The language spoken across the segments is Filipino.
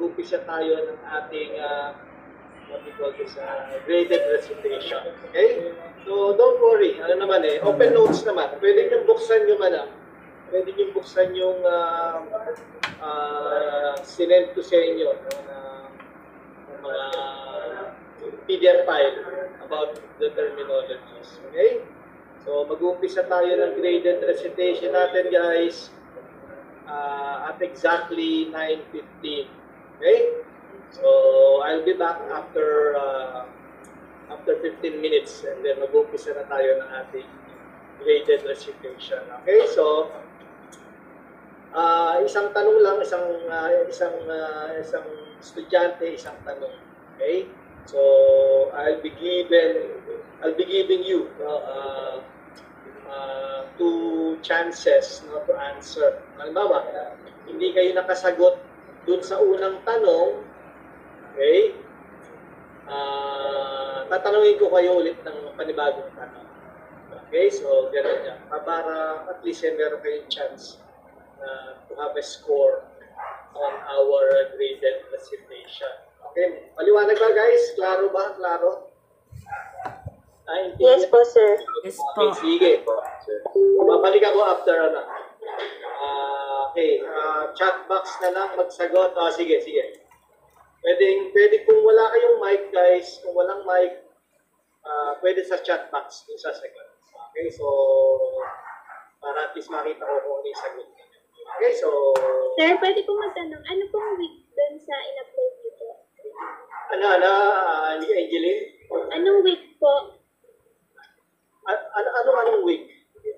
mag-umpisa tayo ng ating uh, what we call this, uh, graded recitation. Okay? So, don't worry. Ano naman eh, open notes naman. Pwede nyo buksan yung ano, pwede nyo buksan yung uh, uh, sinend ko sa inyo na mga PDF file about the terminologies. Okay? So, mag-uumpisa tayo ng graded recitation natin, guys, uh, at exactly 9.15. Okay? So, I'll be back after uh, after 15 minutes and then mag-uumpisa na tayo ng ating graded recitation. Okay? So, uh, isang tanong lang, isang uh, isang uh, isang estudyante, isang tanong. Okay? So, I'll be given I'll be giving you uh, uh, two chances no, to answer. Halimbawa, hindi kayo nakasagot dun sa unang tanong, okay? Uh, tatanungin ko kayo ulit ng panibagong tanong. Okay, so gano'n yan. Para at least eh, meron kayong chance uh, to have a score on our graded recitation. Okay, paliwanag ba guys? Klaro ba? Klaro? Ay, yes po, sir. Yes Okay, po. sige. Babalik ako after ano. Ah, okay, ah, chat box na lang magsagot. Ah, sige, sige. Pwede, pwede kung wala kayong mic guys, kung walang mic, ah, pwede sa chat box kung sasagot. Okay, so para at least makita ko kung ano yung sagot niyo. Okay, so Sir, pwede po magtanong, ano pong week dun sa in-upload niyo po? ano, ano, ah, Angeline? Anong week po? A- ano, ano, anong week?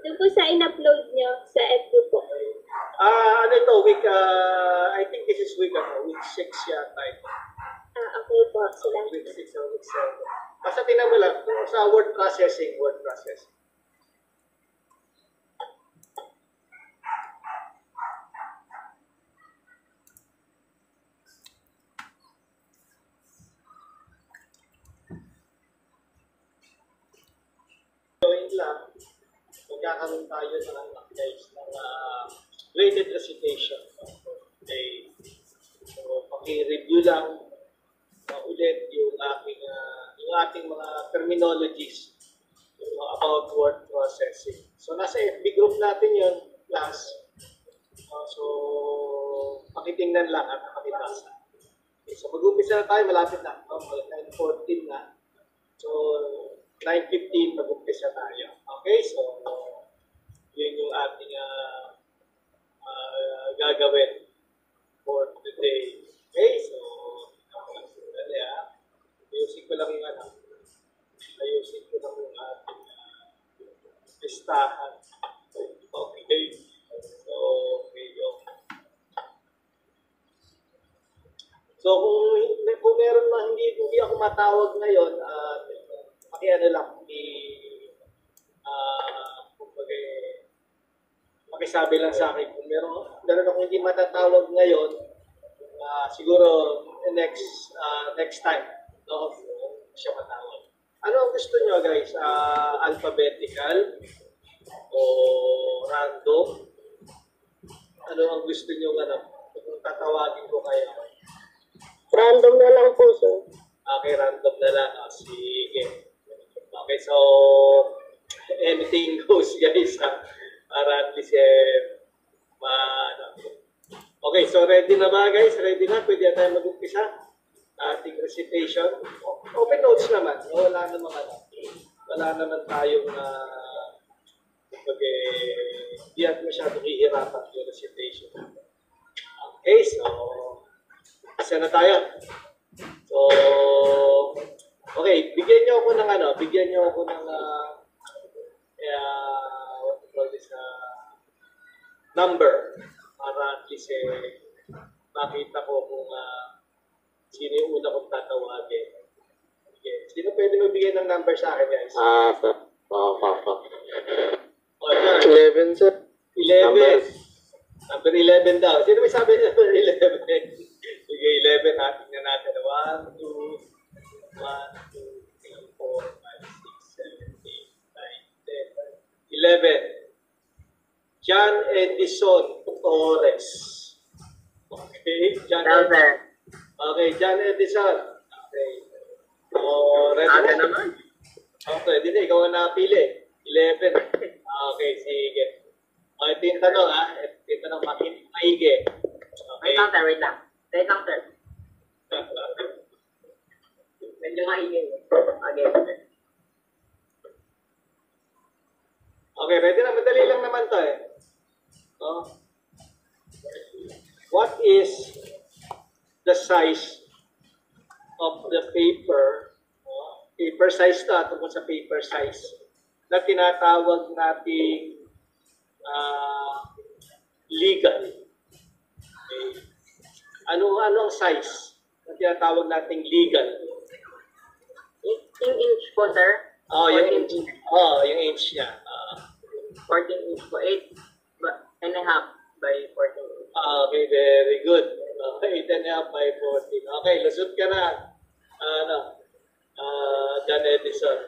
Doon po sa in-upload niyo sa edu po. Ah, ano ito, week, ah, I think this is week, ano, week 6 yata ito. Ah, okay po. Salamat. Week 6 or week 7. Basta tingnan mo lang, kung sa word processing, word processing. Yun lang. Magkakaroon tayo ng ano, guys, ng uh, graded recitation. Okay. So, paki-review lang uh, ulit yung aking uh, yung ating mga terminologies you know, about word processing. So, nasa FB group natin yun, class. Uh, so, pakitingnan lang at pakibasa. Okay, so, mag-umpisa na tayo, malapit na. No? 9.14 na. So, 9.15 mag-umpisa tayo. Okay, so, yun yung ating uh, gagawin for today. Okay, so, dali ah. Ayusin ko lang yung ano. Ayusin ko lang yung ating uh, listahan. Okay. So, okay. So, kung, kung meron na hindi, hindi ako matawag ngayon, uh, pakiano lang, i, uh, kumbaga, pakisabi lang sa akin. Kung meron, meron ako hindi matatawag ngayon, ah, siguro next ah, next time, no, siya matawag. Ano ang gusto nyo guys? Ah, alphabetical o random? Ano ang gusto nyo ano? Kung tatawagin ko kayo. Random na lang po, sir. Okay, random na lang. Ah, sige. Okay, so anything goes guys ha. Para at least eh, ma, ano. Okay, so ready na ba guys? Ready na? Pwede na tayo mag-umpisa? Ating recitation. O- Open notes naman. No? Wala naman ano. Wala naman tayong na pag eh, di at masyado hihirapan yung recitation. Okay, so isa na tayo. So, okay, bigyan niyo ako ng ano, bigyan niyo ako ng uh, uh, what do you call this, uh, number para at least eh, makita ko kung uh, sino yung una kong tatawagin. Okay. Sino pwede magbigay ng number sa akin, guys? Ah, sir. Oo, oo, oo. O, yan. 11, sir. 11. Number. Number 11 daw. Sino may sabi number 11? Sige, 11 ha. Tingnan natin. 1, 2, 1, 2, 3, 4, 5, 6, 7, 8, 9, 10, 11. John Edison Torres. Okay, John Edison. Okay, John Edison. Okay. O, ready Aga na? naman. Okay, di na, ikaw ang napili. 11. Okay, sige. O, ito yung tanong, ha? Ito yung tanong, makinig maigi. Okay. Wait lang, sir. Wait lang. Wait lang, sir. Medyo maingay. Okay, sir. Okay, ready na. Madali lang naman to eh. Oh. What is the size of the paper? Oh, paper size to, tungkol sa paper size na tinatawag nating ah, legal. Okay. Ano ano ang size na tinatawag nating legal? Yung inch po, sir. Oh, yung 14 inch. Oh, yung inch niya. Ah. 14 inch po. 8 ba- and a half by 14 inch. Ah, Okay, very good. Okay, 8 and a half by 14. Okay, lusot ka na. Ano? Ah, John Edison.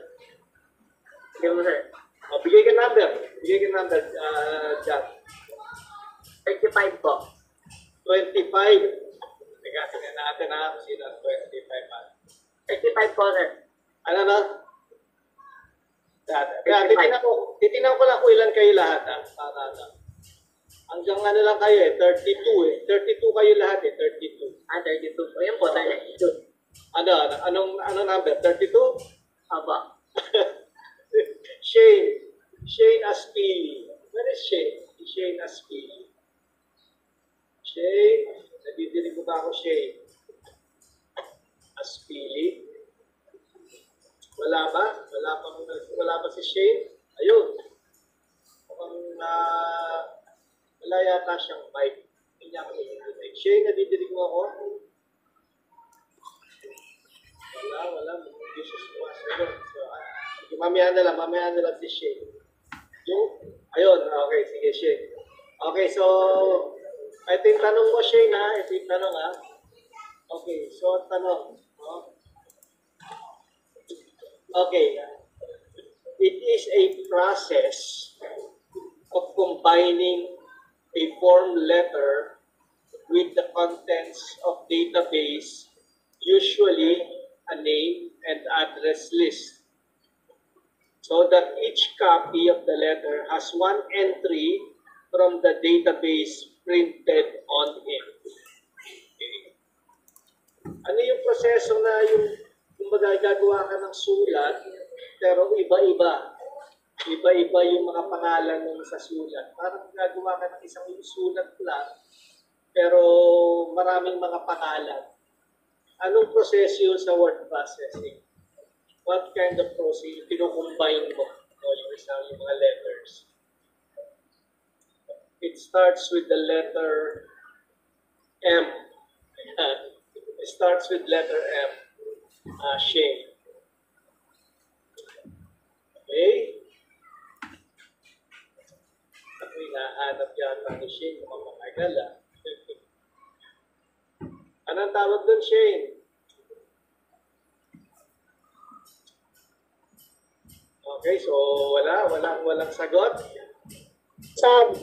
Sige mo, sir. Oh, bigay ka number. Ah, John. 35 po. 25. Teka, tingnan natin ha sino ang 25 pa. 35 po, sir. Ano na? Kaya, titinan ko, titinan ko lang kung ilan kayo lahat ha. Para na. Hanggang ano lang kayo eh, 32 eh. 32 kayo lahat eh, 32. Ah, 32 po. Yan po, 32. Ano, ano, anong, anong number? 32? Opo. Shane. Shane Aspili. Where is Shane? Si Shane Aspili. Shane. Nadidinig ko ba ako, Shane? Aspili. Wala ba? Wala pa, wala pa si Shane? Ayun. Mukhang na wala yata siyang mic. Hindi niya nadidinig. Shane, nadidinig mo ako? Wala, wala. Hindi siya sumasagot. So, ah, sige, mamaya na lang, mamaya na lang si Shane. Yung, ayun, okay, sige, Shane. Okay, so, ito yung tanong mo, Shane, ha? Ito yung tanong, ha? Okay, so, tanong, no? Okay, it is a process of combining a form letter with the contents of database, usually a name and address list, so that each copy of the letter has one entry from the database printed on it. Okay. Ano yung proseso na yung kumbaga gagawa ka ng sulat, pero iba-iba. Iba-iba yung mga pangalan ng sa sulat. Parang gagawa ka ng isang sulat lang, pero maraming mga pangalan. Anong proseso sa word processing? What kind of process? Kinukombine mo no, yung isang yung mga letters. It starts with the letter M. It starts with letter M. Uh, Shane. Okay? Ako hinahanap yata ni Shane kung mamagal ah. Anong tawag doon, Shane? Okay, so wala, walang walang sagot. Sab.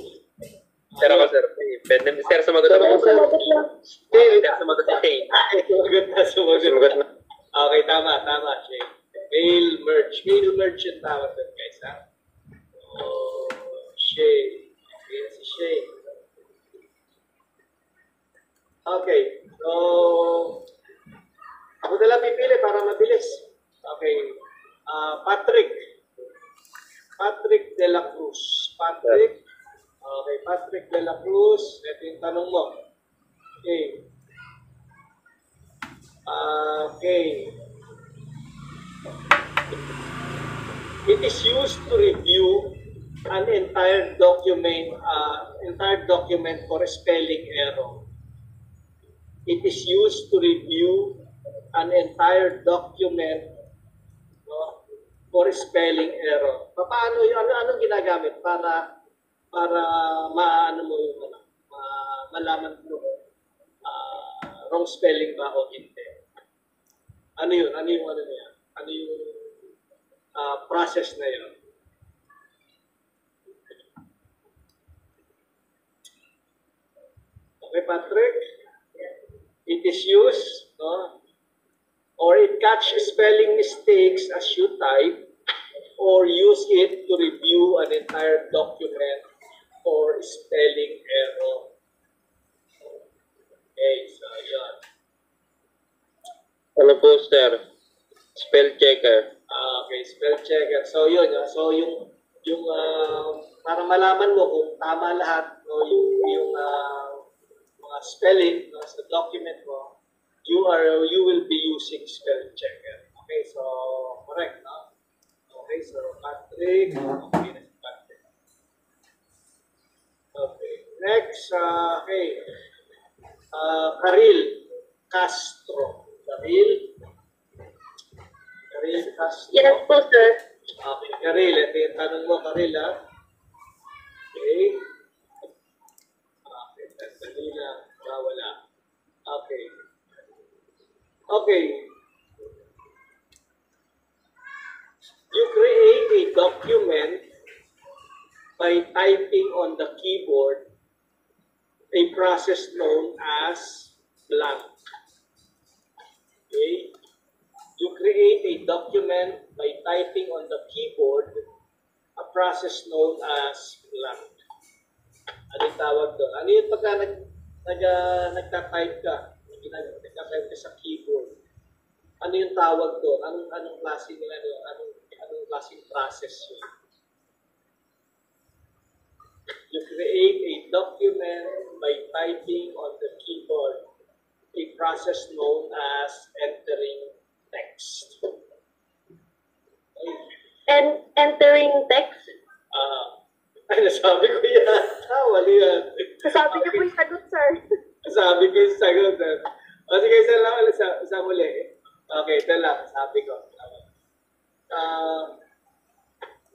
Sir ako, sir. Pwede sir, sumagot ako. Sir, Sumagot lang. Sir, sumagot si Shane. Sumagot na, sumagot Sumagot na. Okay, tama, tama, Shane. Mail merge. Mail merge yung tawag doon, guys, ha? Oh, Shane. Ayan si Shane. Okay, so, ako na lang pipili para mabilis. Okay, Ah, Patrick. Patrick De La Cruz. Patrick. Okay, Patrick De La Cruz. Ito yung tanong mo. Okay. Okay. It is used to review an entire document, uh, entire document for spelling error. It is used to review an entire document for spelling error. Paano yun? Ano, anong ginagamit para para maano mo yung ano, ma- malaman mo ah, wrong spelling ba o hindi? Ano yun? Ano yung ano niya? Ano yung ah, process na yun? Okay, Patrick? it is used, no? Or it catch spelling mistakes as you type, or use it to review an entire document for spelling error. Okay, so yun. Ano po, sir? Spell checker. Ah, okay, spell checker. So yun, ah. so yung yung ah, para malaman mo kung tama lahat no yung yung ah, mga spelling no, sa document mo, you are you will be using spell checker. Okay, so correct, no? Okay, so Patrick, okay Patrick. Okay, next, ah, okay. Ah, Karil Castro. Karil Karil Castro. Yes po, sir. Okay, Karil, ito yung tanong mo, Karil, ha? Okay. Okay, sandali lang. Wala. Okay. Okay. You create a document by typing on the keyboard a process known as blank. Okay? You create a document by typing on the keyboard a process known as blank. Ano yung tawag doon? Ano yung pagka nag, nag, ah, nagta-type ka, nag- nagta-type ka sa keyboard, ano yung tawag doon? Anong, anong klase nila doon? Anong, anong klaseng process yun? You create a document by typing on the keyboard a process known as entering text. And entering text. Ah, ay, nasabi ko yan. Ah, wali yan. Sabi niyo po yung sagot, sir. Sabi ko yung sagot. eh. O sige, isa lang ulit sa, sa muli. Okay, ito lang. Sabi ko. Uh,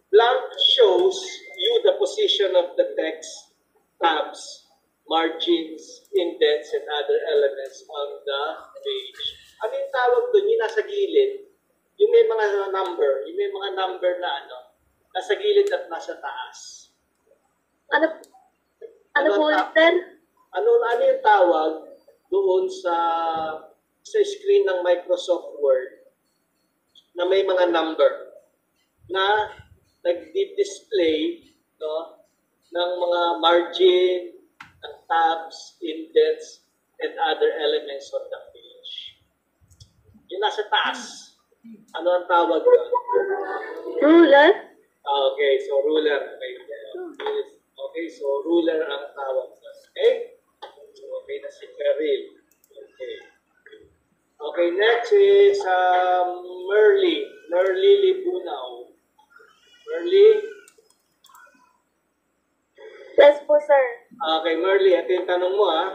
blank shows you the position of the text, tabs, margins, indents, and other elements on the page. Ano yung tawag doon? Yung nasa gilid. Yung may mga number. Yung may mga number na ano, nasa gilid at nasa taas. Ano, ano po yun, sir? ano ano yung tawag doon sa sa screen ng Microsoft Word na may mga number na nagdi-display no ng mga margin, ng tabs, indents, and other elements on the page. Yung nasa taas, ano ang tawag doon? Ruler? Ah, okay, so ruler. Okay, okay so ruler ang tawag doon. Okay? Okay na si Karil. Okay. Okay, next is um, Merly. Merly Libunaw. Merly. Yes po, sir. Okay, Merly, ito yung tanong mo ah.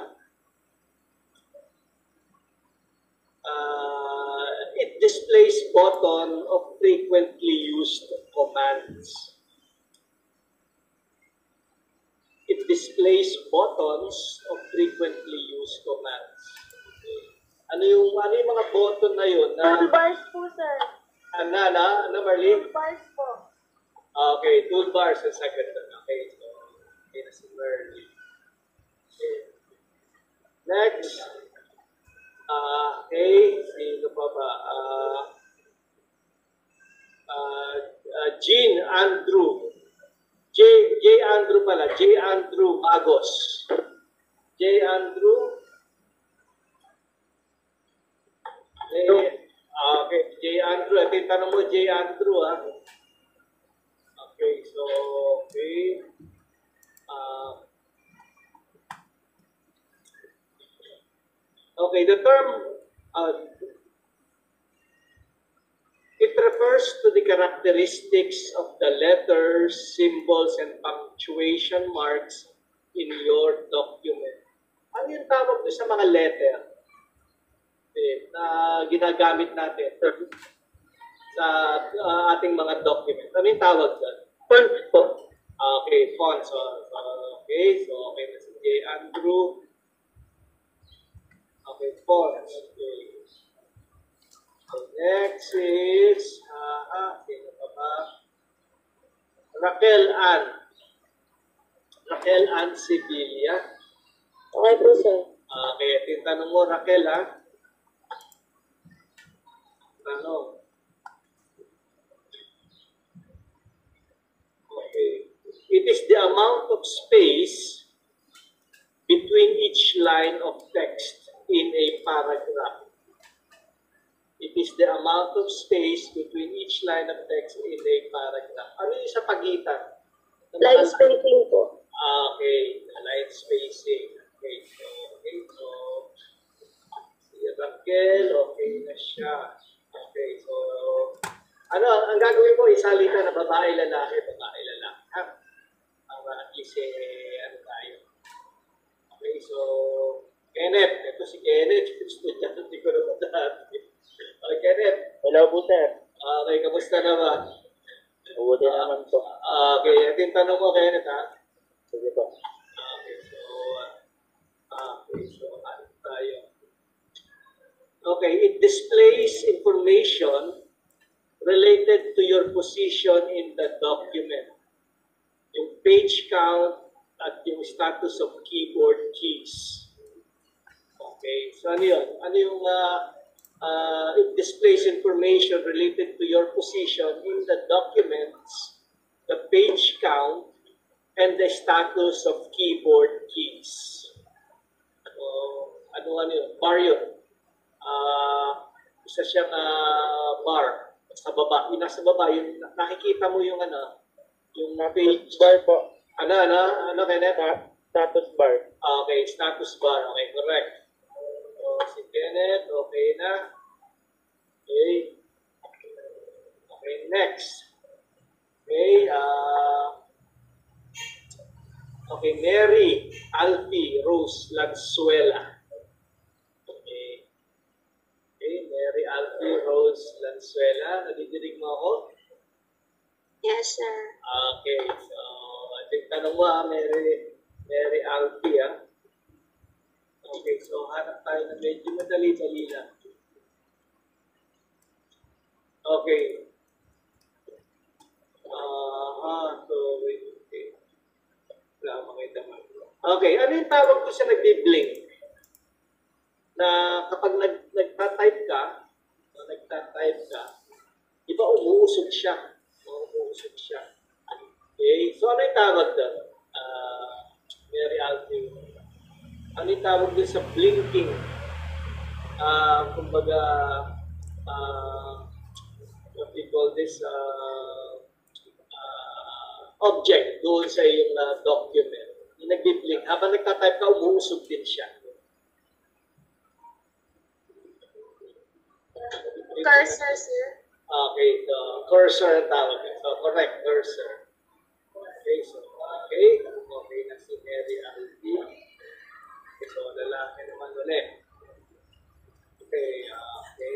Uh, it displays button of frequently used commands. It displays buttons of frequently used commands. Ano yung ano yung mga button na yun na Toolbars po, sir. ano na ano Marlene? Toolbars po. Okay, toolbars ang sagot doon. Okay, so, okay na si Merly. Okay. Next. Ah, okay, sino pa ba? Ah, ah, ah, Jean Andrew. J. Andrew pala. J. Andrew Magos. J. Andrew. J, ah, okay, J. Andrew. Ito yung tanong mo, J. Andrew, ah. Okay, so, okay. Uh, okay, the term, uh, it refers to the characteristics of the letters, symbols, and punctuation marks in your document. Ano yung tawag doon sa mga letter eh, na ginagamit natin sa uh, ating mga document? Ano yung tawag doon? Fonts po. Okay, font. So, okay, so okay na si. Andrew. Okay, font. Okay. Next is, ah, ah, sino pa ba? Raquel Ann. Raquel Ann Sibilia. Okay po, sir. Ah, kaya yung tanong mo, Raquel, ha? Tanong. Okay. It is the amount of space between each line of text in a paragraph. It is the amount of space between each line of text in a paragraph. Ano yung sa pagitan? Line spacing po. Ah, okay. Line spacing. Okay, so, okay, so, si Raquel, okay na siya. Okay, so, ano, ang gagawin ko, isali ka na babae, lalaki, babae, lalaki. Ha? Para at least, eh, ano tayo. Okay, so, Kenneth, ito si Kenneth, estudyante ko naman dati. Okay, Kenneth, Hello po, sir. okay, kamusta naman? Mabuti naman po. Okay, ito yung tanong mo, Kenneth, ha? Sige po. Okay, so, uh, okay, so, ano tayo? Okay, it displays information related to your position in the document. Yung page count at yung status of keyboard keys. Okay, so ano yun? Ano yung, uh, uh, it displays information related to your position in the documents, the page count, and the status of keyboard keys. So, ano ano yun? Bar yun. Ah, isa siyang ah, bar sa baba. Yung nasa baba, yung nakikita mo yung ano, yung page. Bar po. Ano, ano? Ano, Kenneth? Sta- Status bar. Ah, Okay, status bar. Okay, correct. Kenneth, okay na. Okay. Okay, next. Okay, ah... okay, Mary Alfie Rose Lanzuela. Okay. Okay, Mary Alfie Rose Lanzuela. Nadidinig mo ako? Yes, sir. Okay, so, I think tanong mo ah, Mary, Mary Alfie ah. Okay, so hanap tayo na medyo madali-dali lang. Okay. Ah, so wait, okay. Wala makita mo. Okay, ano yung tawag ko sa nagbi-blink? Na kapag nag, nagta-type ka, o nagta-type ka, di ba umuusog siya? Umuusog siya. Okay, so ano yung tawag doon? Ah, Mary Alfie. Ano yung tawag doon sa blinking? Ah, kumbaga, ah, what we call this, ah, ah, object doon sa iyong ah, document. Yung nag-blink, habang nagtatype ka, umuusog din siya. Cursor, sir. Okay, so cursor ang tawag. So correct, cursor. Okay, so okay. Okay na si Mary Aldi. So lalaki naman ulit. Okay, ah, okay.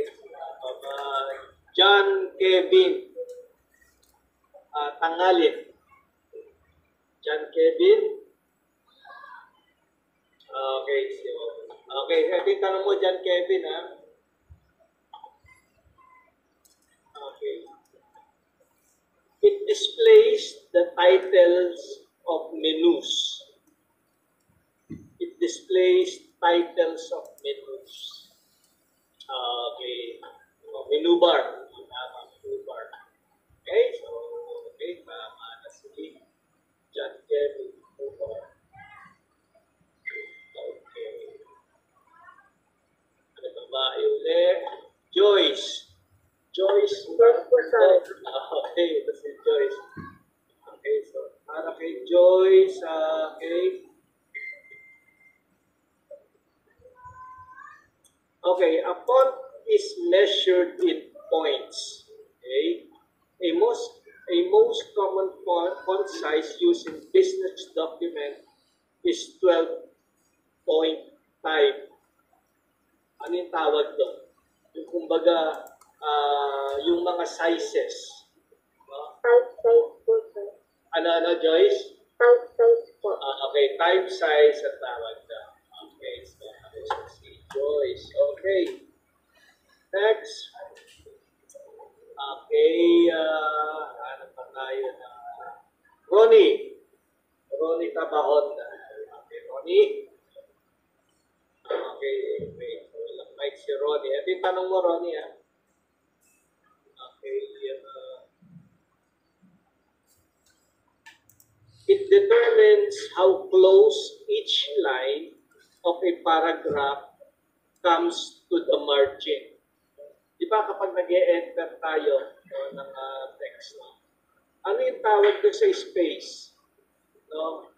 Uh, John Kevin. Ah, Tangalin. John Kevin. Okay, so Okay, ito tanong mo John Kevin ha. Okay. It displays the titles of menus. Displays titles of menus. Okay. So, menu bar. Tama, menu bar. Okay, so, okay, tama na si John Kevin. Menu bar. Okay. Ano ba ba ulit? Joyce. Joyce. Okay, ito si Joyce. Okay, so para kay Joyce, ah, okay. Okay, a font is measured in points. Okay? A most a most common font, font size used in business document is 12.5. Ano yung tawag doon? Yung kumbaga, ah, yung mga sizes. No? Type size po, sir. Ano, ano, Joyce? Type size po. Ah, okay, type size at tawag na. Okay, so so si Joyce. Okay. Next. Okay, ah, ano pa tayo na? Ronnie. Ronnie Tabahon. Okay, Ronnie. Ronnie. Ito yung tanong mo, Ronnie, ah. Okay. Uh, it determines how close each line of a paragraph comes to the margin. Di ba kapag nag enter tayo no, ng ah, text, no? ano yung tawag doon sa space? No?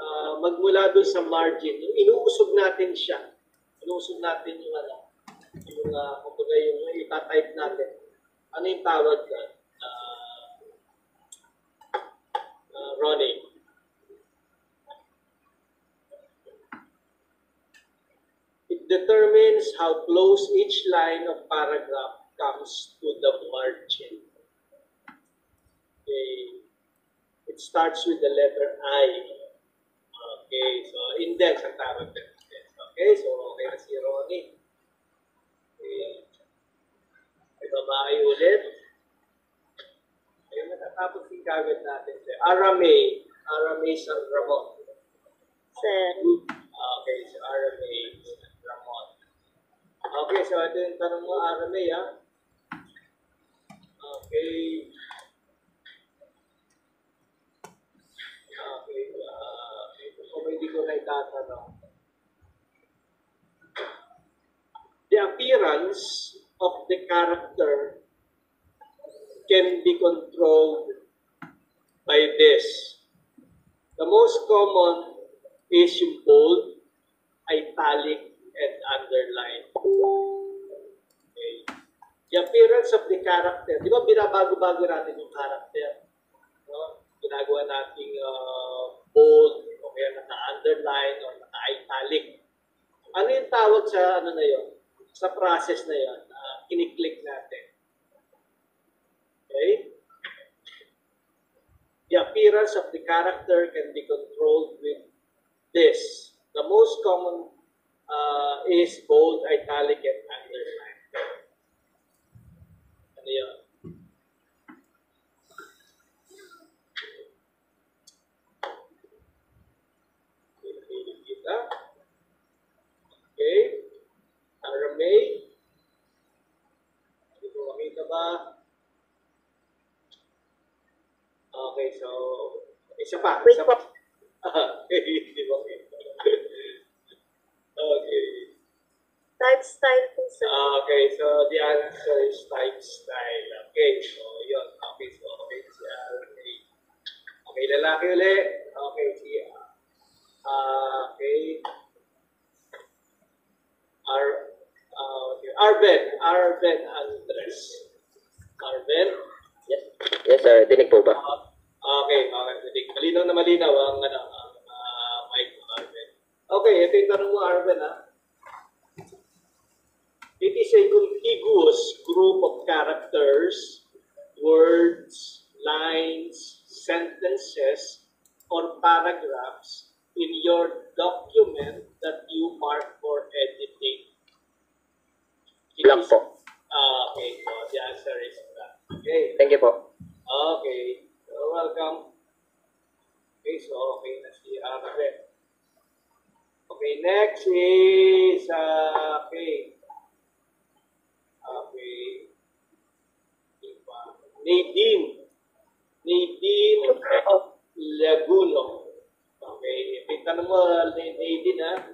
Ah, magmula doon sa margin, yung inuusog natin siya. Inuusog natin yung ano, yung, uh, kumbaga yung itatype natin. Ano yung tawag doon? Ah, ah, Ronnie. It determines how close each line of paragraph comes to the margin. Okay. It starts with the letter I. Okay, so index ang tawag ng index. Okay, so okay na si Ronnie. Okay. May babae ulit. Okay, matatapos yung kagad natin. Aramay. Aramay San Ramon. Sir. Okay, so Aramay. Okay, so ito yung tanong mo, Aramay, ha? Okay. Okay, uh, ito po hindi ko na itatanong. The appearance of the character can be controlled by this. The most common is yung bold, italic, and underline. Okay. The appearance of the character. Di ba binabago-bago natin yung character? No? Ginagawa nating uh, bold, o kaya naka-underline, o naka-italic. Ano yung tawag sa ano na yon? Sa process na yon, uh, kiniklik natin. Okay? The appearance of the character can be controlled with this. The most common uh, is bold, italic, and underline. Ano yun? Okay. Aramay. Hindi ko makita ba? Okay, so, isa pa, isa pa. Okay, hindi mo makita. Okay. Type style po, sir. Okay, so the answer is type style. Okay, so yun. Okay, so okay si RA. Okay, lalaki uli. Okay, si uh, okay. Ar uh, okay. Arben. Arben Andres. Arben. Yes. Yes, sir. Dinig po ba? Uh, okay, okay. Hindi. Malinaw na malinaw ang ano, ang uh, mic mo, Arben. Okay, ito yung tanong mo, Arben, ha? It is a contiguous group of characters, words, lines, sentences, or paragraphs in your document that you mark for editing. It is- po. Ah, okay. So, the answer is blank. Okay. Thank you po. Okay. You're welcome. Okay, so okay na si Arben. Okay, next is, uh, okay. Okay. Nadine. Nadine Laguno. Okay. Tanong mo, Nadine, ha?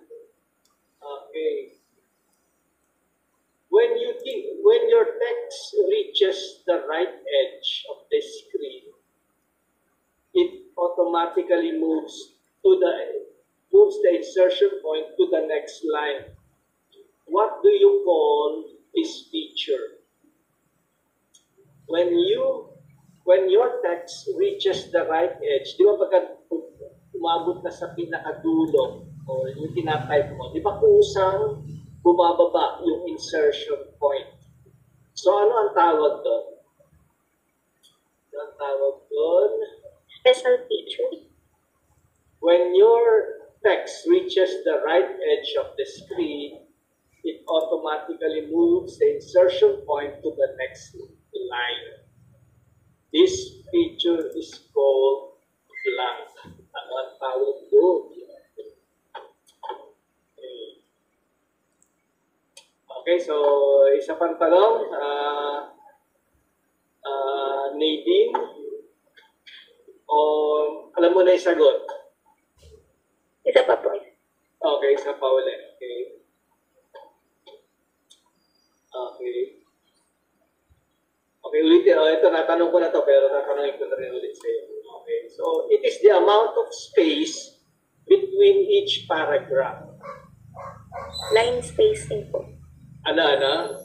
Okay. When you think, when your text reaches the right edge of the screen, it automatically moves to the moves the insertion point to the next line. What do you call this feature? When you when your text reaches the right edge, di ba pagka umabot na sa pinakadulo o yung tinatype mo, di ba kusang bumababa yung insertion point? So ano ang tawag doon? Ano ang tawag doon? Special feature. When your text reaches the right edge of the screen, it automatically moves the insertion point to the next line. This feature is called blank. Ang tawag doon? Okay. So isa pang tanong. Ah, ah, Nadine? O alam mo na yung sagot? Isa pa po. Okay, isa pa ulit. Okay. Okay. Okay, ulitin. Oh, ito, natanong ko na to, pero tatanungin ko na rin ulit sa iyo. Okay, so it is the amount of space between each paragraph. Line spacing po. Ano, ano?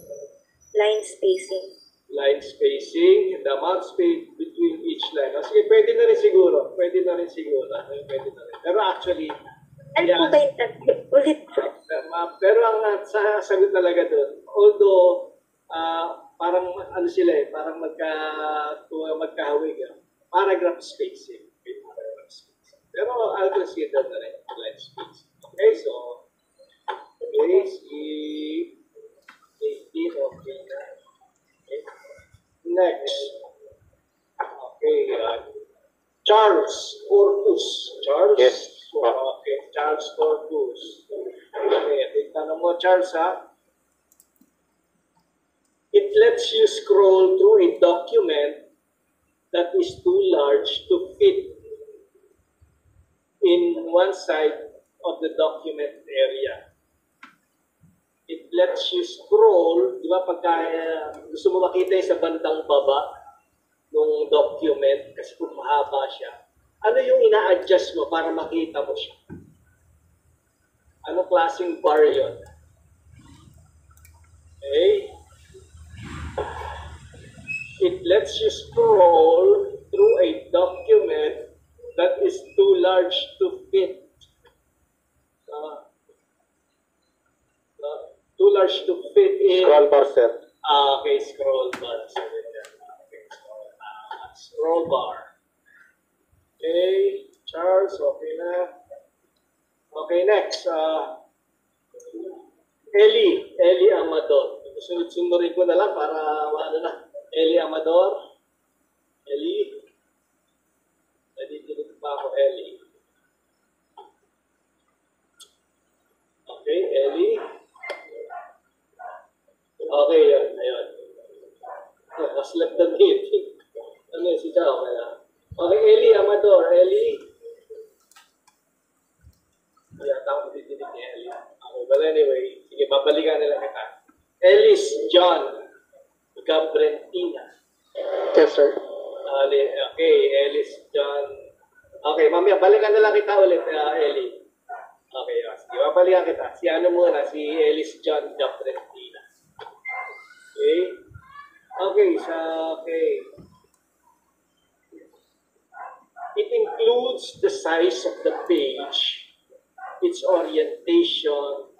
Line spacing. Line spacing, the amount space between each line. Oh, sige, pwede na rin siguro. Pwede na rin siguro. Pwede na rin. Pero actually, Ano yeah. po ba tatlo? Ulit. Uh, pero ang uh, sa sagot talaga doon, although ah, parang ano sila eh, parang magka tuwa magkahawig ah, paragraph spacing. Okay, paragraph spacing. Pero I'll consider na rin line spacing. Okay, so okay, si 18, okay na. Okay. Next. Okay, uh, Charles Corpus. Charles? Corpus. Okay, tingnan mo Charles ha. It lets you scroll through a document that is too large to fit in one side of the document area. It lets you scroll, di ba pagka uh, gusto mo makita yung sa bandang baba ng document kasi kung mahaba siya, ano yung ina-adjust mo para makita mo siya? Ano klaseng bar yun? Okay? It lets you scroll through a document that is too large to fit. Uh, uh, too large to fit in. Scroll bar, sir. Ah, okay, scroll bar. Okay, scroll, ah, scroll bar. Okay, Charles, okay na. Okay, next. Uh, Eli, Eli Amador. Sunod-sunurin ko na lang para ano na. Eli Amador. Eli. Nadidinig pa ako, Eli. Okay, Eli. Okay, yun. Ayun. Left the meeting. Ano yun, si Chao. Okay, Eli Amador. Eli. Matidinig ni Eli. Okay, but anyway, sige, babalikan na lang kita. Ellis John Gabrentina. Yes, sir. Ali, okay, Ellis John. Okay, mamaya, balikan na lang kita ulit, uh, Eli. Okay, uh, sige, babalikan kita. Si ano muna, si Ellis John Gabrentina. Okay? Okay, sa, okay. It includes the size of the page, its orientation,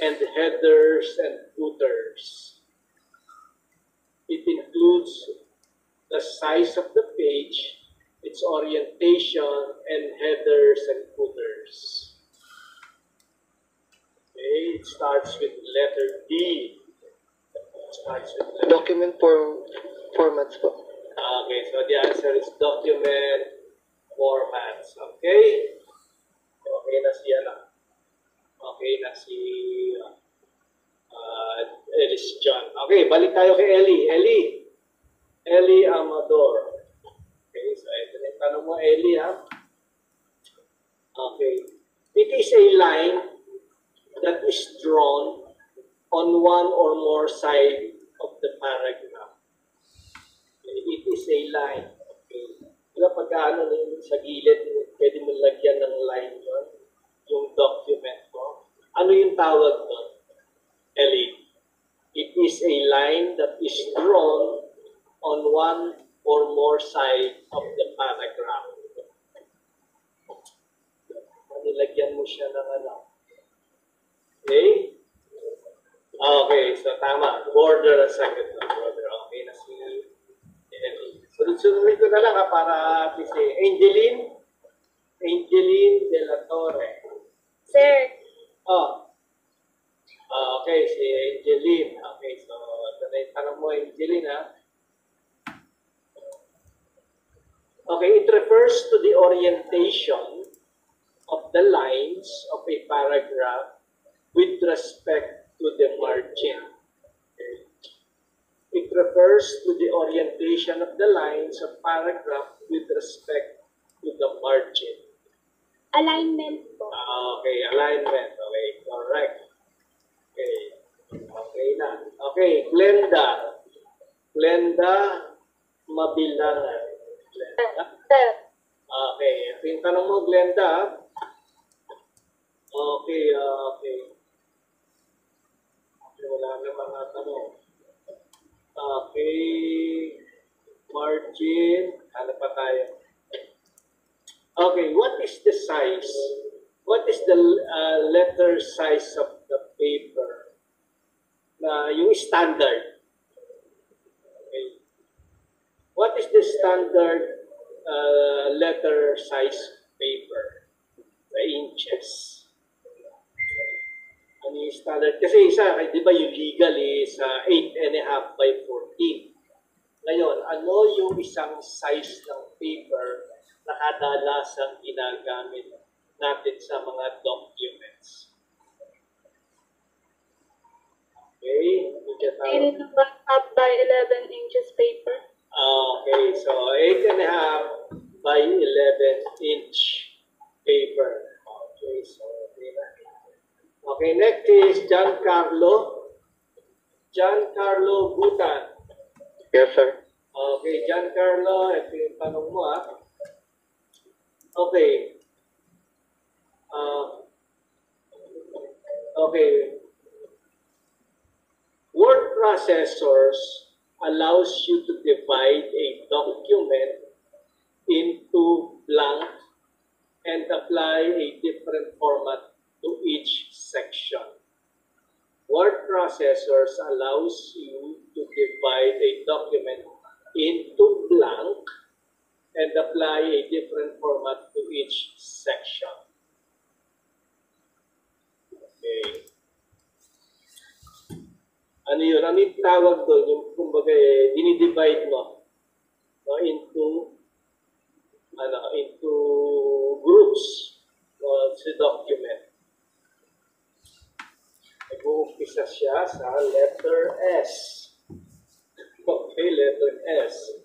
and headers and footers. It includes the size of the page, its orientation, and headers and footers. Okay, it starts with letter D. It starts with letter Document form formats. Okay, so the answer is document formats. Okay? Okay na si ano? Okay na si uh, Ellis John. Okay, balik tayo kay Ellie. Ellie. Ellie Amador. Okay, so ito na yung tanong mo, Ellie, ha? Okay. It is a line that is drawn on one or more side of the paragraph. It is a line. Okay. Diba pagka ano, yung sa gilid, pwede mo lagyan ng line yun, yung document mo. Ano yung tawag doon? Ellie. It is a line that is drawn on one or more side of the paragraph. Nilagyan mo siya ng ano. Okay? Okay, so tama. Border a second. Border. Okay na si Ellie. Sunod-sunod ko na lang ha, para eh. Angeline. Angeline De La Torre. Sir, Oh. Ah, okay, si Angeline. Okay, so ito na yung tanong mo, Angeline, ha? Okay, it refers to the orientation of the lines of a paragraph with respect to the margin. Okay. It refers to the orientation of the lines of paragraph with respect to the margin. Alignment po. Ah, Okay, alignment. Okay, correct. Okay. Okay na. Okay, Glenda. Glenda Mabilangan. Glenda. Sir. Okay, ito yung tanong mo, Glenda. Okay, ah, okay. Okay, wala na mga tanong. Okay, margin. Ano pa tayo? Okay, what is the size? What is the uh, letter size of the paper? Na yung standard. Okay. What is the standard uh, letter size paper? The inches. Ano yung standard? Kasi isa, di ba yung legal is uh, 8 and a half by 14. Ngayon, ano yung isang size ng paper na kadalasang ginagamit natin sa mga documents? Okay, bigyan tayo. naman up by 11 inches paper. Okay, so 8 and a half by 11 inch paper. Okay, so okay na. Okay, next is Giancarlo. Giancarlo Butan. Yes, sir. Okay, Giancarlo, ito yung tanong mo ah. Okay. Ah, okay. Word processors allows you to divide a document into blank and apply a different format to each section. Word processors allows you to divide a document into blank and apply a different format to each section. Okay. Ano yun? Ano yung tawag doon? Yung kumbaga eh, dinidivide mo no, into ano, into groups no, sa document. Nag-uumpisa siya sa letter S. Okay, letter S.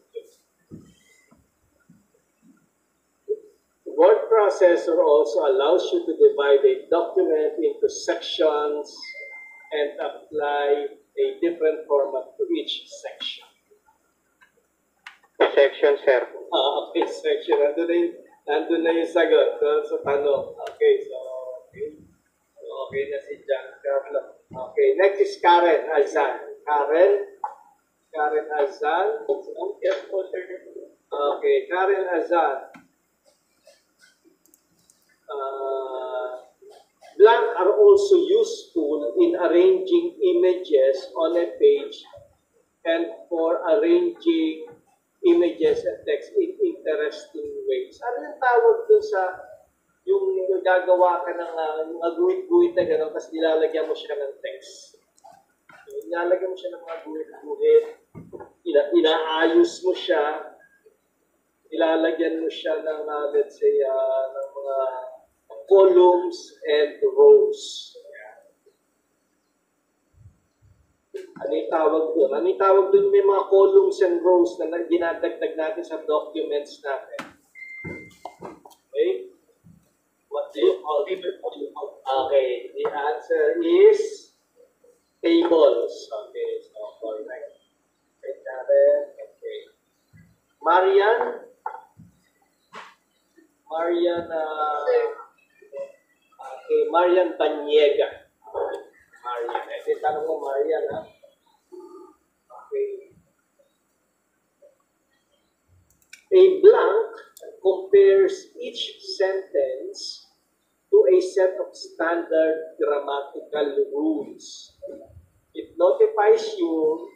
Word processor also allows you to divide a document into sections and apply a different format to each section. Section, sir. Ah, okay, section. Nandun na yung, nandun na yung sagot doon sa tanong. Okay, so, okay. So, okay na si John Carlo. Okay, next is Karen Azan. Karen? Karen Azan? Yes sir. Okay, Karen Azan. Uh, blank are also useful in arranging images on a page and for arranging images and text in interesting ways. Ano yung tawag dun sa yung gagawa ka ng uh, mga guhit-guhit na gano'n, tapos nilalagyan mo siya ng text. So, nilalagyan mo siya ng mga guhit-guhit, ina inaayos mo siya, nilalagyan mo siya ng, uh, let's say, uh, ng mga columns and rows. Ano yung tawag doon? Ano yung tawag doon may mga columns and rows na dinadagdag natin sa documents natin? Okay? What do you call it? Okay, the answer is tables. Okay, so correct. Okay, Karen. Okay. Marian? Marian, uh, okay, Marian Tanyega. Marian. Yung tanong mo, Marian, ha? Okay. A blank compares each sentence to a set of standard grammatical rules. It notifies you,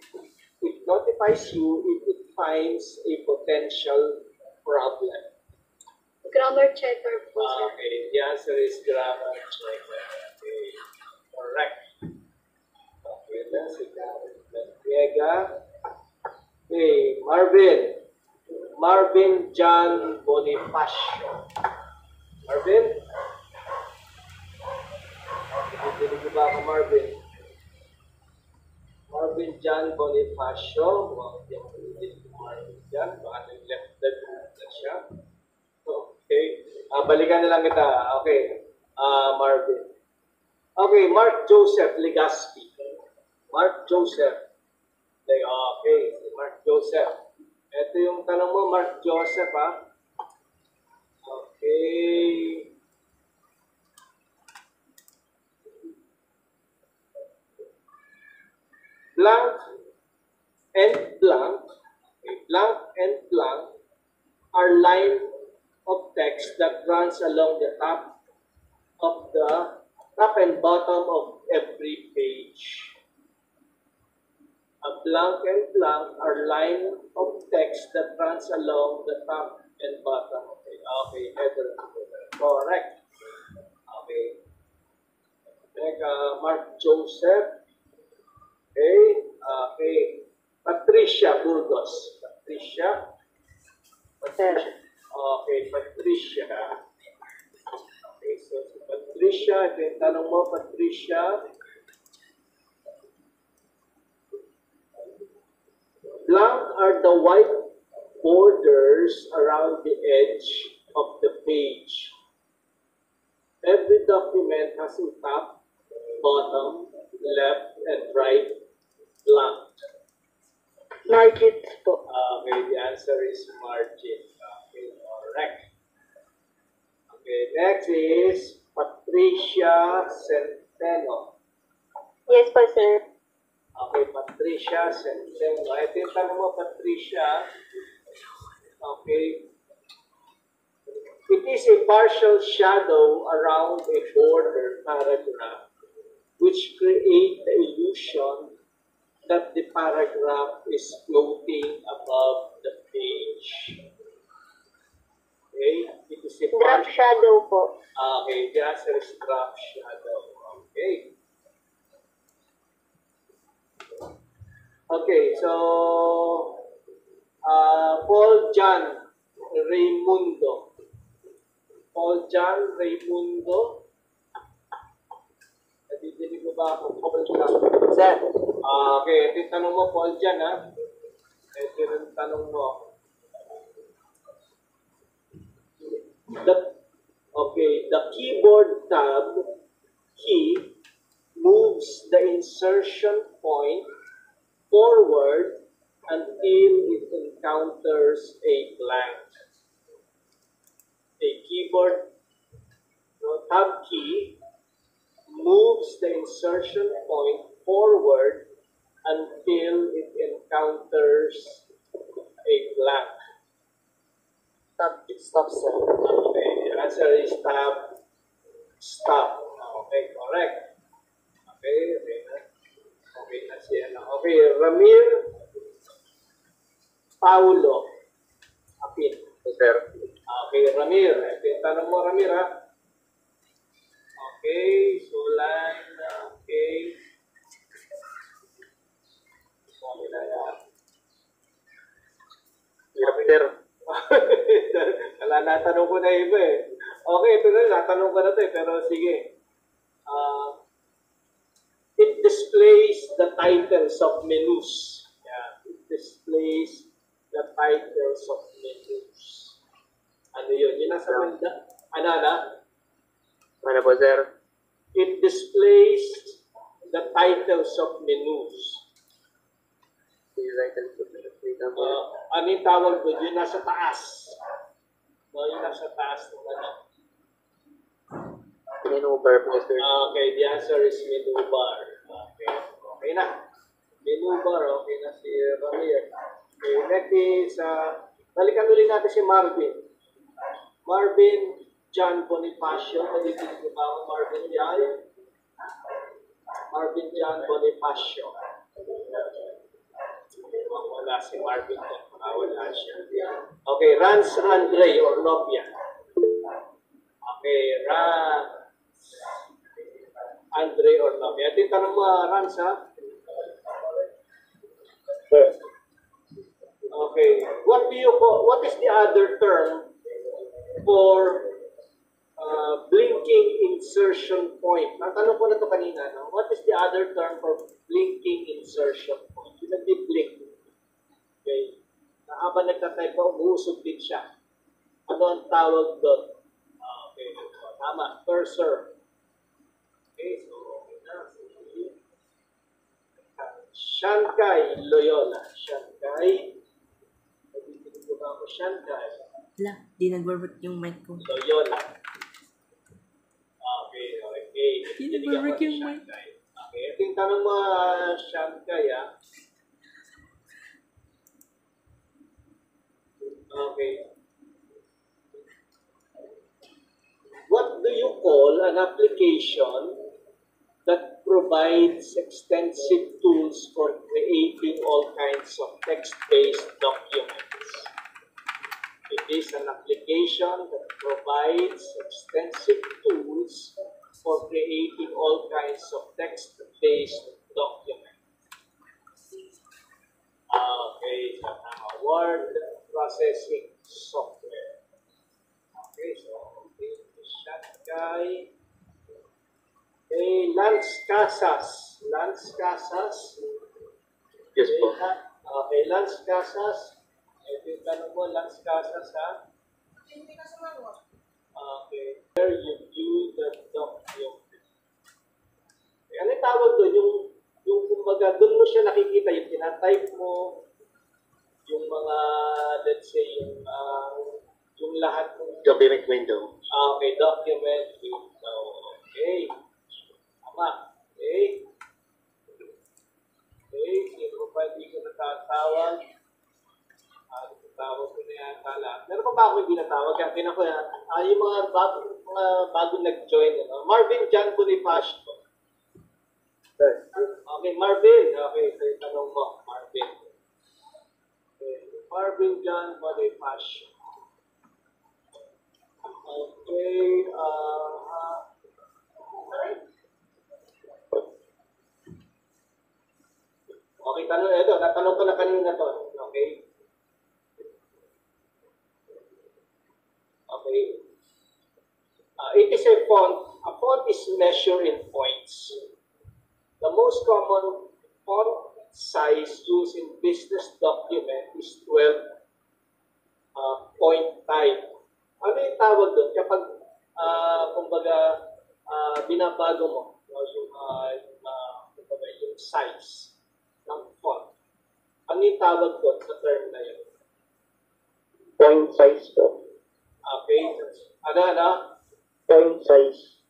it notifies you if it finds a potential problem. Grammar checker po, sir. Okay, the answer is grammar checker. Okay, correct. Okay, that's it. Vega. Okay, Marvin. Marvin John Bonifacio. Marvin? Dinig ba ako, Marvin? Marvin John Bonifacio. Wow, hindi ako ulit Marvin John. Baka nag-left na siya. Ah, balikan na lang kita. Okay. Ah, Marvin. Okay, Mark Joseph Legaspi. Mark Joseph. Okay, Mark Joseph. Ito yung tanong mo, Mark Joseph, ha? Okay. Blank and blank, okay, blank and blank are line of text that runs along the top of the top and bottom of every page. A blank and blank are line of text that runs along the top and bottom. Okay, okay, header. Correct. Okay. Teka, Mark Joseph. Okay, okay. Patricia Burgos. Patricia. Patricia. Okay, Patricia. Okay, so si Patricia, ito yung tanong mo, Patricia. Blank are the white borders around the edge of the page. Every document has a top, bottom, left, and right blank. Margits po. Okay, the answer is margin. Correct. Okay, next is Patricia Centeno. Yes po, sir. Okay, Patricia Centeno. Ito yung tanong mo, Patricia. Okay. It is a partial shadow around a border paragraph which create the illusion that the paragraph is floating above the page. Okay, it is a Drop shadow po. Okay, the answer is drop shadow. Okay. Okay, so uh, Paul John Raimundo. Paul John Raimundo. Nadidinig mo ba ako? Sir, Ah, okay, ito yung tanong mo, Paul John, ha? Ito yung tanong mo. The, okay, the keyboard tab key moves the insertion point forward until it encounters a blank. A keyboard no, tab key moves the insertion point forward until it encounters a blank. Stop, stop, sir. Okay, the answer is tab stop. Okay, correct. Okay, okay na. Okay na siya na. Okay, Ramir Paulo Apin. Sir. Okay, Ramir. Ito yung tanong mo, Ramir, ha? Okay. Okay. Okay na yan. Hirap, sir. Wala, natanong ko na iba eh. Okay, ito na, natanong ko na to eh, pero sige. Ah, it displays the titles of menus. Yeah, it displays the titles of menus. Ano yun? Yun nasa banda. Ano, ano? Ano po, sir? It displays the titles of menus. Uh, ano yung tawag doon? Yung nasa taas. No, yung nasa taas ng ano. Menu bar po, sir. Ah, Okay, the answer is menu bar. Okay, okay na. Menu bar, okay na si Ramir. Okay, next is, uh, balikan ulit natin si Marvin. Marvin John Bonifacio. Nalitin ko ba ako Marvin John? Marvin John Bonifacio. Wala si Marvin John. Ah, wala siya. Okay, Rans Andre Orlovia. Okay, Rans Andre Orlovia. Ito yung tanong mo, Rans, ha? Okay. What do you call, what is the other term for uh, blinking insertion point? Natanong ko na to kanina, no? What is the other term for blinking insertion Pero umuusog din siya. Ano ang tawag doon? Ah, Okay, so, tama. Cursor. Okay, so okay na. Sige. Shanghai Loyola. Shanghai. Nabibigyan ko ba ako Shanghai? Wala, di nag-work yung mic ko. Loyola. Okay, okay. Hindi Dinig ba ako work ni yung mic? Okay, ito yung tanong mo, ah, Shanghai, ah. Okay. What do you call an application that provides extensive tools for creating all kinds of text-based documents? It is an application that provides extensive tools for creating all kinds of text-based documents. Ah, okay, so. Word processing software. Okay, so that guy. Okay, Lance Casas. Lance Casas. Yes po. Okay, ha- Okay, Lance Casas. Ito yung tanong mo, Lance Casas, ha? Okay. Where you view the document. Eh, ano yung tawag doon? Yung, yung kumbaga, doon mo siya nakikita, yung tinatype mo, yung mga, let's say, yung, ah, yung lahat ng Document window. Ah, okay, document window. Okay. Tama. Okay. Okay, sino pa hindi ko natatawag? Ah, tawag ko na yata lahat. Meron pa ba ako hindi natawag? Kaya tinan ko yan. Ah, yung mga bago, mga bago nag-join. Ano? Marvin John Bonifacio. Okay, Marvin. Okay, so yung tanong mo, Marvin. Marvin John Bonifacio. Okay, uh, Okay, tanong ito. Natanong ko na kanina to. Okay. Okay. Uh, it is a font. A font is measured in points. The most common font size used in business document is 12 uh, point type. Ano yung tawag doon? Kapag, ah, kumbaga, ah, binabago mo no, yung, ah, yung, ah, kumbaga, yung size ng font. Ano yung tawag doon sa term na yun? Point size po. Okay. Ano, ano? Point size.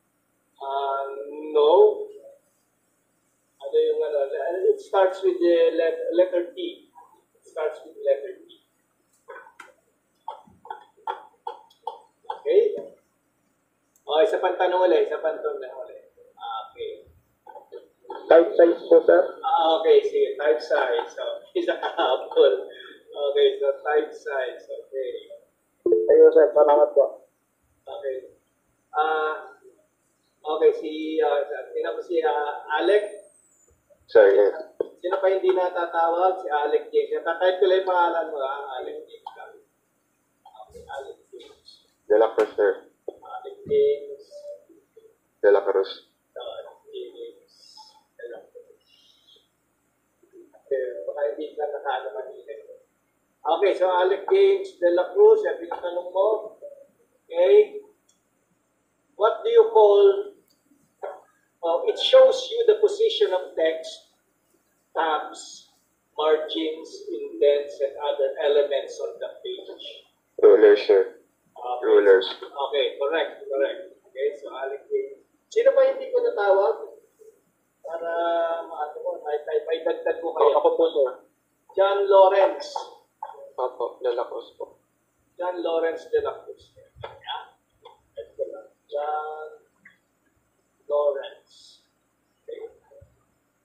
Uh, no. Ano yung ano? It starts with the letter, letter T. It starts with letter T. Okay? O, isa pang tanong ulit. Isa pang tanong ulit. Ah, Okay. Type size po, sir. Ah, okay, sige. Type size. So, isa kahapon. Okay, so type size. Okay. Ayun, sir. Salamat po. Okay. Ah, okay, si, uh, po si ah, Alec? Sir, yes. Sino pa hindi natatawag? Si Alec James. Natatype ko lang yung pangalan mo, ha? Alec James. Okay, Alec James. De La Cruz, sir. Alec James. De La Cruz. Alec James. Okay, baka hindi ka nakalaman nila. Okay, so Alec James de la Cruz, yung pinatanong mo. Okay. What do you call, well, it shows you the position of text, tabs, margins, indents, and other elements on the page. Ruler, sir. Okay. Rulers. Okay, correct, correct. Okay, so Alec James. Sino pa hindi ko natawag? Para maano ko, may, may, may dagdag ko kayo. Ako po, sir. John Lawrence. Opo, De La Cruz po. John Lawrence de la Cruz. Yeah? John Lawrence. Okay.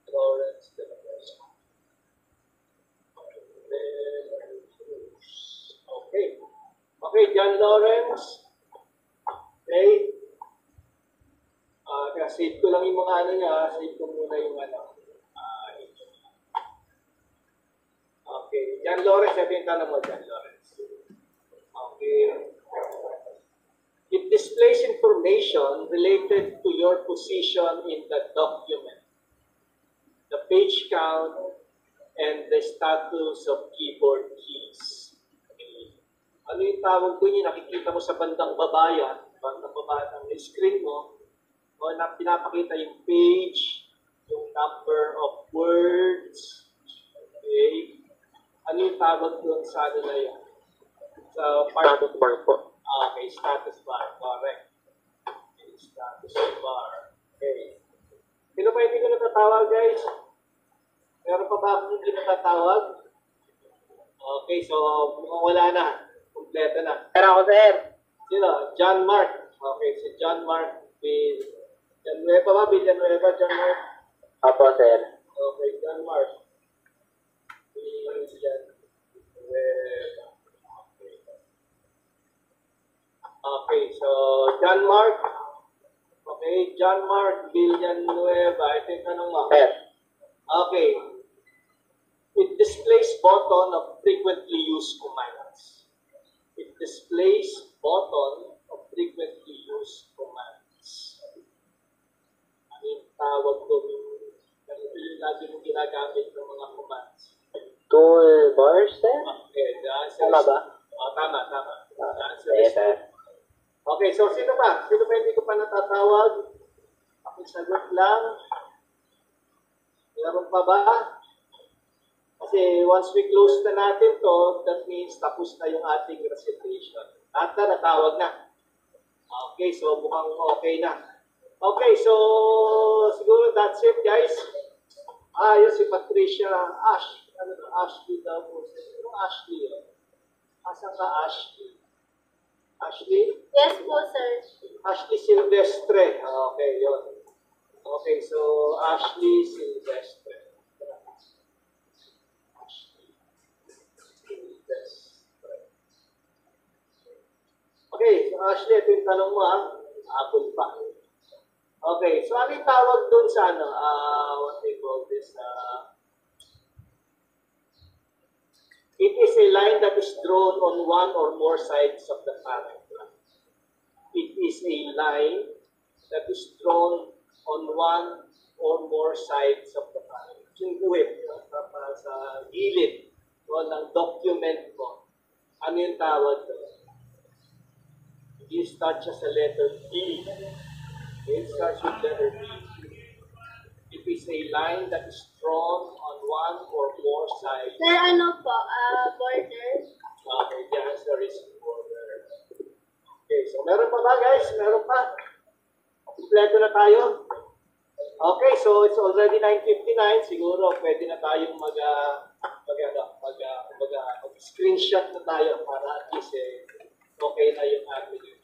Lawrence de la Cruz. Okay. Okay, John Lawrence. Okay. Ah, kaya save ko lang yung mga ano niya. Save ko muna yung ano. Ah, ito. Okay. John Lawrence, sabi yung tanong mo, John Lawrence. Okay. It displays information related to your position in the document, the page count, and the status of keyboard keys. Okay. ano yung tawag doon yung nakikita mo sa bandang baba yan, bandang baba ng screen mo, o na pinapakita yung page, yung number of words, okay? Ano yung tawag doon sa ano na yan? Sa part Status bar po. Ah, okay, status bar. Correct. Okay, status bar. Okay. Sino pa hindi ko natatawag, guys? Meron pa ba akong hindi natatawag? Okay, so mukhang wala na. Kompleto na. Sir, ako, sir. Sino? John Mark. Okay, si John Mark Bill. Villanueva ba? Villanueva, John Mark? Apo, sir. Okay, John Mark. Villanueva. Okay. Okay, so John Mark. Okay, John Mark Villanueva. Ito yung tanong mo. Sir. Okay. It displays button of frequently used commands. It displays button of frequently used commands. Ano yung tawag doon? Ano yung lagi mong ginagamit ng mga commands? Toolbar, sir? Okay, the answer Tama is- ba? Oh, tama, tama. The answer Yes, is sir. Okay, so sino ba? Sino ba hindi ko natatawag? Pakisagot lang. Meron pa ba? Kasi once we close na natin to, that means tapos na yung ating recitation. At na, natawag na. Okay, so mukhang okay na. Okay, so siguro that's it guys. Ah, yun si Patricia Ash. Ano? Ashley daw po. Sino Ashley? Oh? Asan ka Ashley? Ashley? Yes po, sir. Ashley Silvestre. Ah, Okay, yun. Okay, so Ashley Silvestre. Ashley Silvestre. Okay, so Ashley, ito yung tanong mo ah. Apple pa. Okay, so ano yung tawag doon sa ano? Ah, what they call this? Ah, it is a line that is drawn on one or more sides of the paragraph it is a line that is drawn on one or more sides of the paragraph. Yung guhit, no? sa, gilid no, ng document mo. Ano yung tawag doon? You start siya sa letter D. It starts with letter D. It is a line that is drawn on one or more sides. Sir, ano po? Ah, border? Okay, the answer is border. Okay, so meron pa ba guys? Meron pa? Kompleto na tayo? Okay, so it's already 9.59. Siguro pwede na tayong mag, uh, mag, ano, mag, uh, mag, uh, mag-screenshot na tayo para at least eh, okay na yung ating.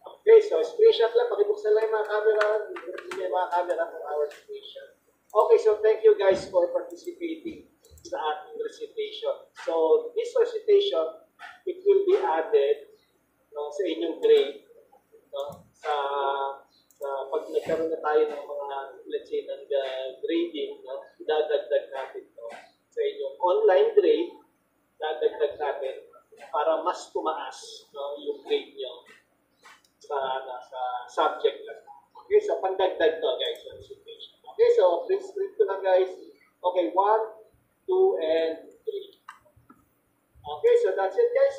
Okay, so screenshot lang. Pakibuksan lang yung mga camera. Yung mga camera for our screenshot. Okay, so thank you guys for participating sa ating recitation. So this recitation, it will be added no, sa inyong grade no, sa sa pag nagkaroon na tayo ng mga let's say ng uh, grading no, dadagdag natin to sa inyong online grade dadagdag natin para mas tumaas no, yung grade nyo sa ano, sa subject lang. Okay, so pandagdag to guys recitation. Okay, so please read to lang guys. Okay, 1, 2, and 3. Okay, so that's it guys.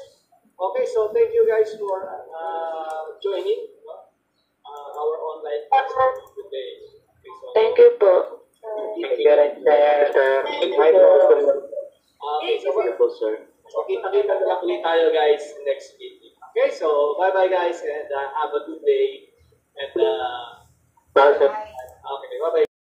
Okay, so thank you guys for uh, joining uh, our online class today. Okay, so thank you po. Thank you, Director. Thank you, uh, Okay, so wonderful, sir. So, kita-kita na lang ulit tayo, guys, next meeting. Okay, so, bye-bye, guys, and uh, have a good day. And, uh, bye, sir. Okay, bye-bye.